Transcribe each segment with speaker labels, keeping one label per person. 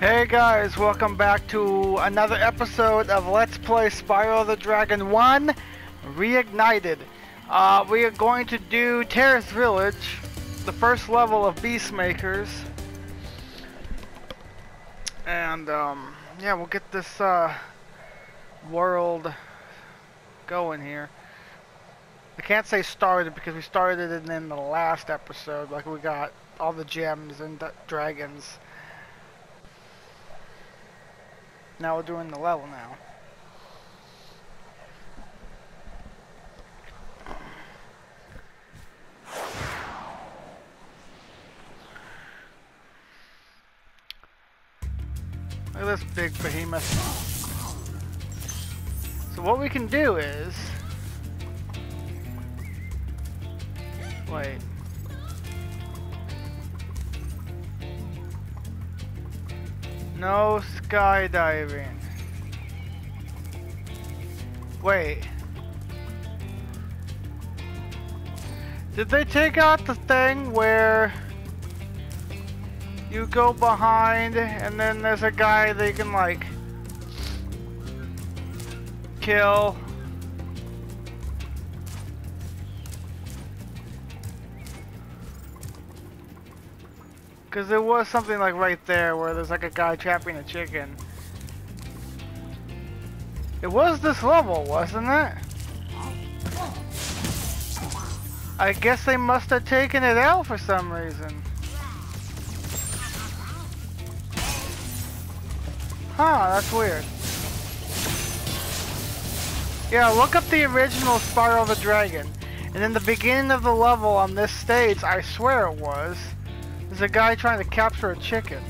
Speaker 1: Hey guys, welcome back to another episode of Let's Play Spyro the Dragon 1 Reignited. Uh, we are going to do Terrace Village, the first level of Beastmakers. And, um, yeah, we'll get this, uh, world going here. I can't say started because we started it in the last episode, like we got all the gems and the dragons. Now we're doing the level now. Look at this big behemoth. So what we can do is... Wait. No skydiving. Wait. Did they take out the thing where you go behind and then there's a guy they can like kill? Because there was something like right there where there's like a guy trapping a chicken. It was this level, wasn't it? I guess they must have taken it out for some reason. Huh, that's weird. Yeah, look up the original Spyro the Dragon. And in the beginning of the level on this stage, I swear it was, there's a guy trying to capture a chicken.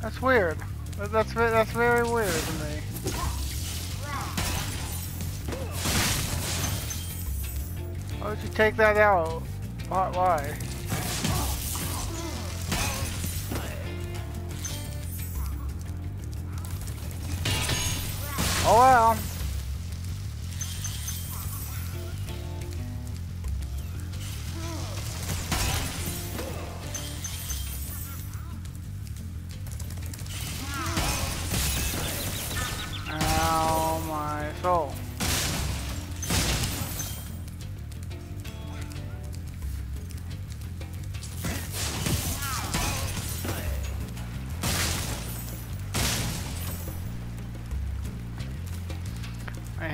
Speaker 1: That's weird. That's that's very weird to me. Why would you take that out? Why? Why?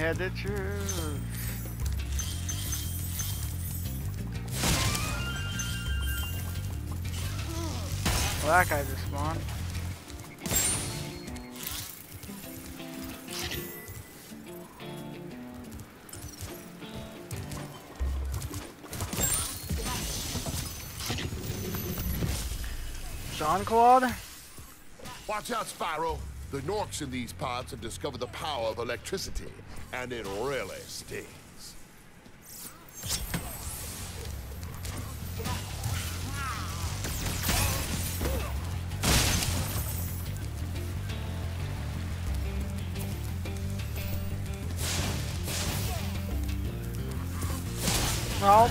Speaker 1: Had the truth. Well, that guy just spawned. Jean Claude?
Speaker 2: Watch out, Spyro. The Gnorcs in these parts have discovered the power of electricity, and it really stings.
Speaker 1: No.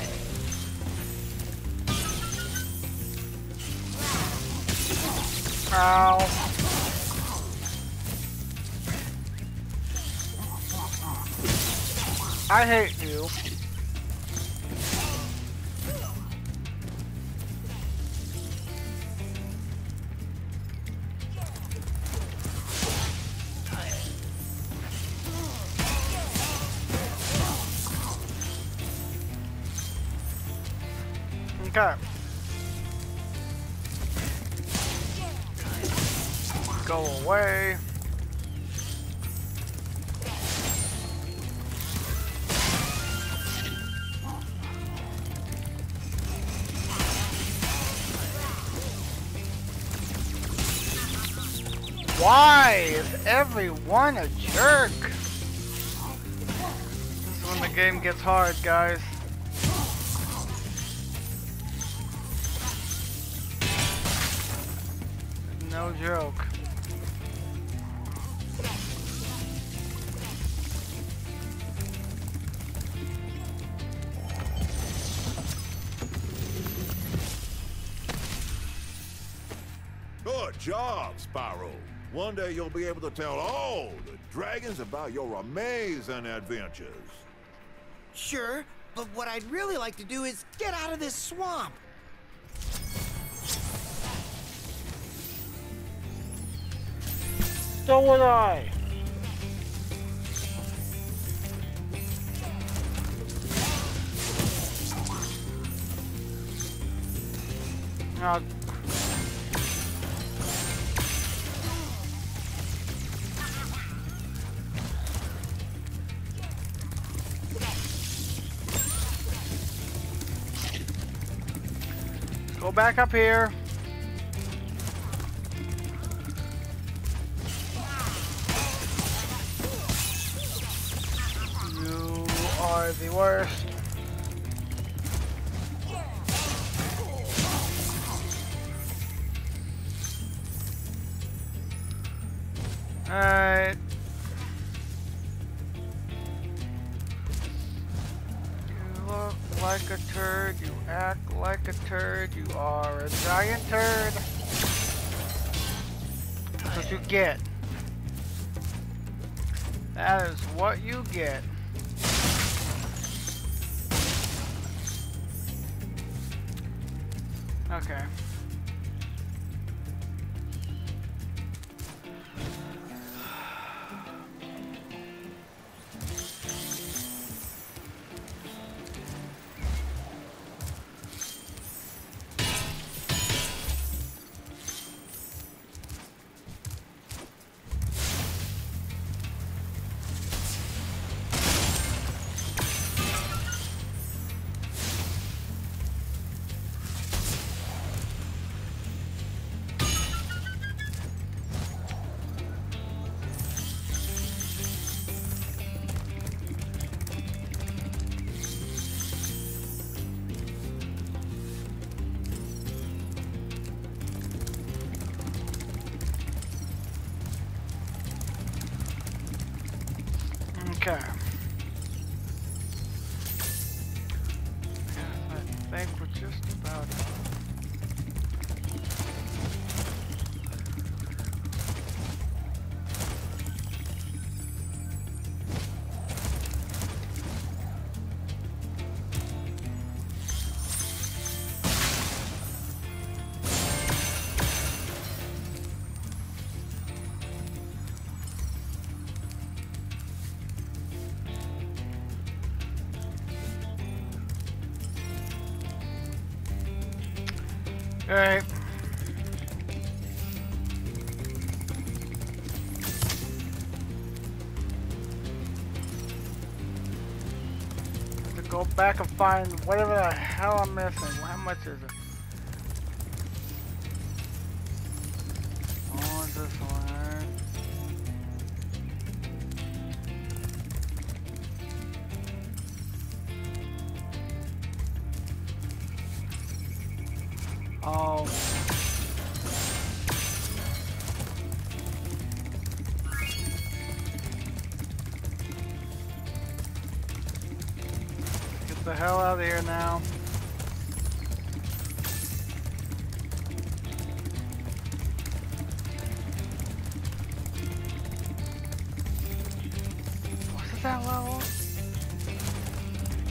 Speaker 1: Ow. I hate you. Okay. Go away. Why is everyone a jerk? This is when the game gets hard, guys. No joke.
Speaker 3: Good job, Spyro. One day you'll be able to tell all the dragons about your amazing adventures.
Speaker 4: Sure, but what I'd really like to do is get out of this swamp.
Speaker 1: So would I. Now, go back up here. You are the worst. Alright. You look like a turd, you act like a turd, you are a giant turd. That's what you get. That is what you get. Okay. Okay. I think we're just about Alright. To go back and find whatever the hell I'm missing. How much is it? The hell out of here now. Was it that level?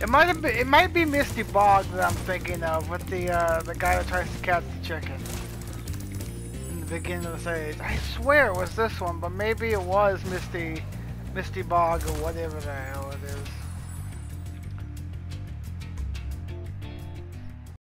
Speaker 1: It might have been. It might be Misty Bog that I'm thinking of with the uh, the guy that tries to catch the chicken in the beginning of the stage. I swear it was this one, but maybe it was Misty, Misty Bog or whatever the hell it is.